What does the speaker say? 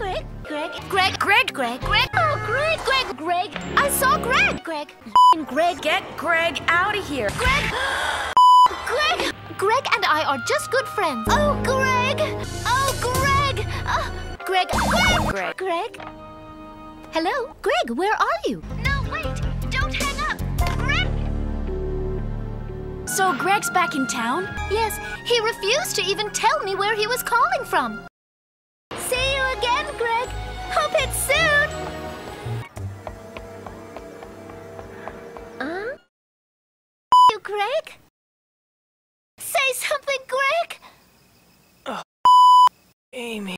Greg, Greg, Greg, Greg, Greg, Greg. Oh, Greg, Greg, Greg. I saw Greg, Greg. Greg, Get Greg out of here. Greg. Greg. Greg and I are just good friends. Oh, Greg. Oh, Greg. Uh, Greg, Greg, Greg. Greg. Hello, Greg. Where are you? No, wait. Don't hang up. Greg. So Greg's back in town? Yes, he refused to even tell me where he was calling from. Greg? Say something, Greg! Oh, Amy.